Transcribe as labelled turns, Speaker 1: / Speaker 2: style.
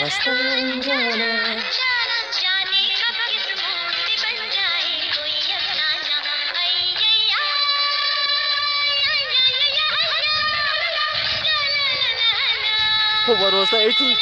Speaker 1: Hasta
Speaker 2: भरोसा है कि